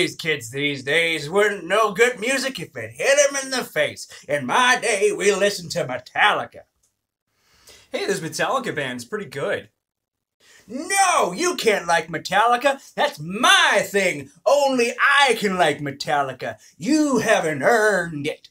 these kids these days wouldn't know good music if it hit them in the face. In my day, we listened to Metallica. Hey, this Metallica band's pretty good. No, you can't like Metallica. That's my thing. Only I can like Metallica. You haven't earned it.